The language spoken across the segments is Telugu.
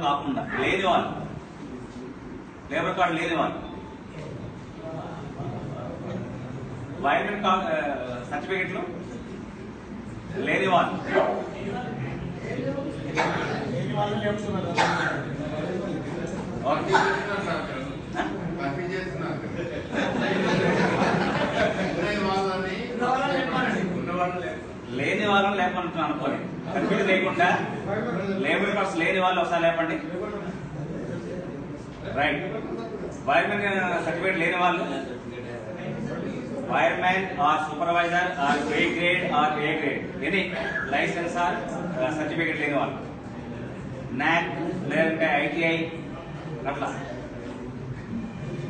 కాకుండా లేని వాళ్ళు. లేబర్ కార్డు లేని వాళ్ళు. వైర్మెన్ సర్టిఫికెట్లు లేని వాళ్ళు. ఓకే. లేని వాళ్ళని లేపమంటున్నాను అనుకోని కన్ఫ్యూజ్ లేకుండా లేబర్ కార్డ్స్ లేని వాళ్ళు ఒకసారి లేపండి. రైట్ వైర్మెన్ సర్టిఫికేట్ లేని వాళ్ళు. Wiremen or supervisor or A grade or A grade any license or certificate లేని వాళ్ళు. నాక్ లేదంటే ఐటీఐ అట్లా.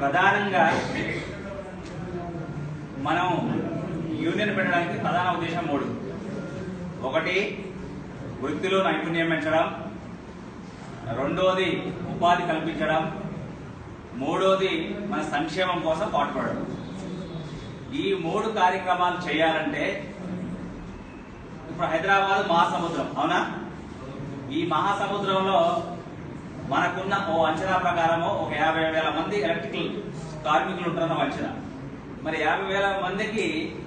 ప్రధానంగా మనం యూనియన్ పెట్టడానికి ప్రధాన ఉద్దేశం మూడు. ఒకటి వృత్తిలో నైపుణ్యం పెంచడం. రెండోది ఉపాధి కల్పించడం. మూడోది మన సంక్షేమం కోసం పాటుపడడం. ఈ మూడు కార్యక్రమాలు చేయాలంటే ఇప్పుడు హైదరాబాద్ మహాసముద్రం అవునా? ఈ మహాసముద్రంలో మనకున్న ఓ అంచనా ప్రకారము ఒక యాభై వేల మంది ఎలక్ట్రికల్ కార్మికులు ఉంటారన్న అంచనా. మరి యాభై వేల మందికి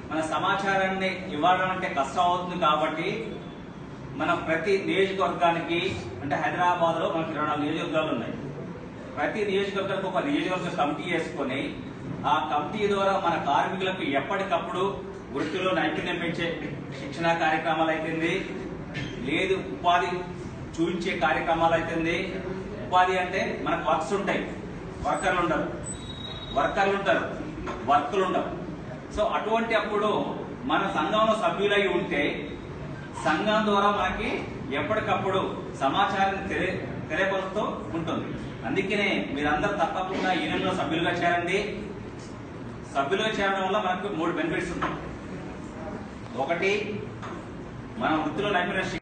మన సమాచారాన్ని ఇవ్వడం అంటే కష్టం అవుతుంది కాబట్టి మన ప్రతి నియోజకవర్గానికి అంటే హైదరాబాద్లో మనకి ఇరవై నాలుగు నియోజకవర్గాలు ఉన్నాయి. ప్రతి నియోజకవర్గానికి ఒక నియోజకవర్గ కమిటీ వేసుకొని ఆ కమిటీ ద్వారా మన కార్మికులకు ఎప్పటికప్పుడు వృత్తిలో నైపుణ్యం పెంచే శిక్షణ కార్యక్రమాలు అయితుంది లేదు ఉపాధి చూపించే కార్యక్రమాలు అయితుంది. ఉపాధి అంటే మనకు వర్క్స్ ఉంటాయి. వర్కర్లు ఉండరు. వర్కర్లు ఉంటారు. వర్కులు ఉండవు సో అటువంటి అప్పుడు మన సంఘంలో సభ్యులై ఉంటే సంఘం ద్వారా మనకి ఎప్పటికప్పుడు సమాచారం తెలియ తెలియపరుస్తూ ఉంటుంది. అందుకనే మీరందరూ తప్పకుండా యూనియన్లో సభ్యులుగా చేరండి. సభ్యులుగా చేరడం వల్ల మనకు మూడు బెనిఫిట్స్ ఉంటాయి. ఒకటి మన వృత్తిలో నైపుణ్యం